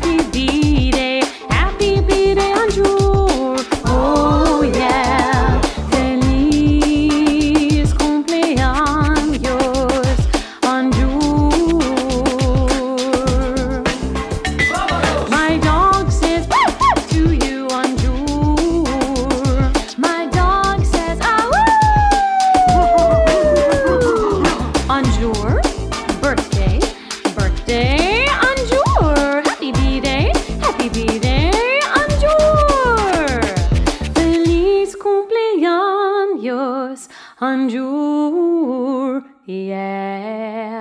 happy be. yours, and your yeah.